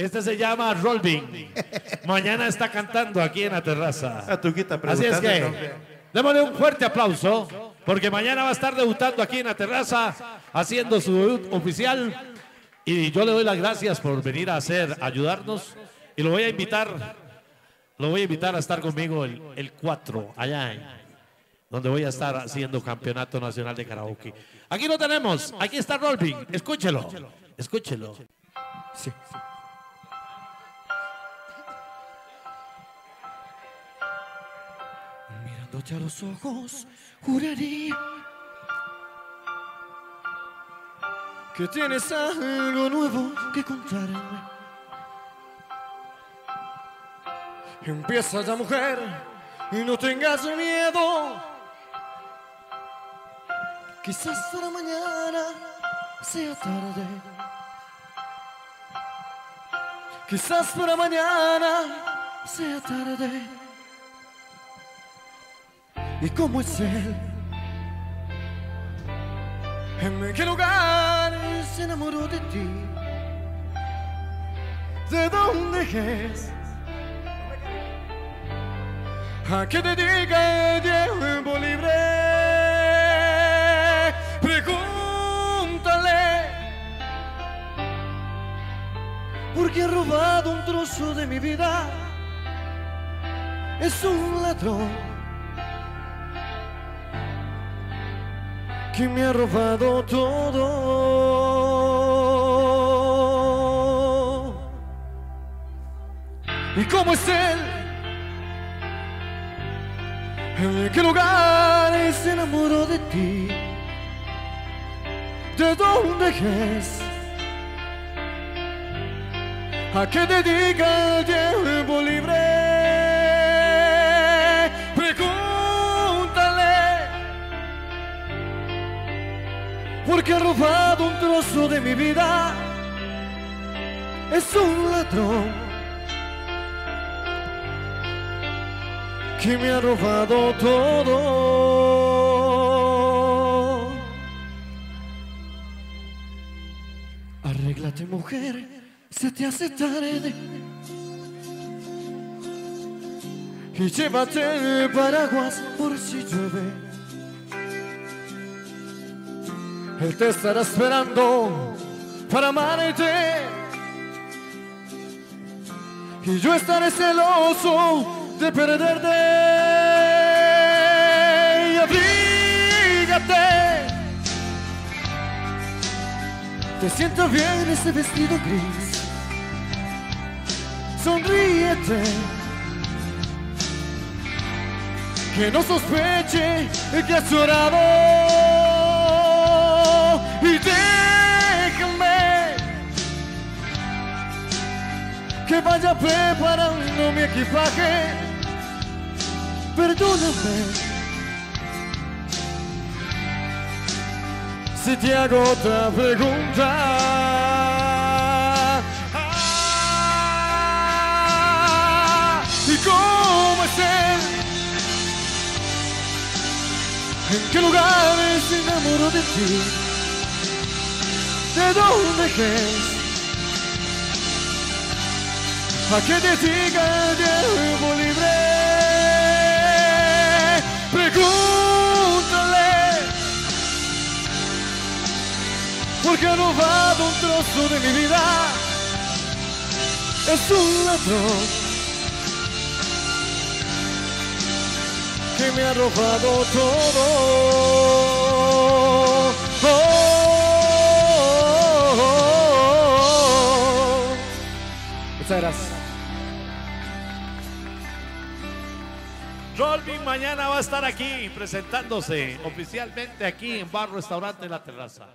Este se llama Rolvin. Mañana está cantando aquí en la terraza. Así es que démosle un fuerte aplauso porque mañana va a estar debutando aquí en la terraza haciendo su debut oficial y yo le doy las gracias por venir a hacer, ayudarnos y lo voy a invitar, lo voy a invitar a estar conmigo el, el 4 allá en, donde voy a estar haciendo campeonato nacional de karaoke. Aquí lo tenemos, aquí está Rolvin, escúchelo, escúchelo. Sí. Mirándote a los ojos, juraría que tienes algo nuevo que contarme. Empieza ya, mujer, y no tengas miedo. Quizás para mañana sea tarde. Quizás para mañana sea tarde. ¿Y cómo es él? ¿En qué lugar se enamoró de ti? ¿De dónde es? ¿A qué dedica el tiempo libre? Pregúntale porque ha robado un trozo de mi vida. Es un ladrón que me ha robado todo. ¿Y cómo es él? ¿En qué lugar se enamoró de ti? ¿De dónde es? ¿A qué dedica el tiempo libre? Porque ha robado un trozo de mi vida. Es un ladrón que me ha robado todo. Arréglate, mujer, se te hace tarde. Y llévate el paraguas por si llueve. Él te estará esperando para amarte. Y yo estaré celoso de perderte. Y abrígate. Te siento bien ese vestido gris. Sonríete. Que no sospeche que has llorado. Vaya preparando mi equipaje. Perdóname. Si te hago otra pregunta. Ah, ¿Y cómo él? ¿En qué lugar se enamoró de ti? ¿De dónde es? ¿A qué te diga tiempo libre? Pregúntale porque ha robado un trozo de mi vida. Es un ladrón que me ha robado todo. Rolvin mañana va a estar aquí presentándose oficialmente aquí en Bar Restaurante La Terraza.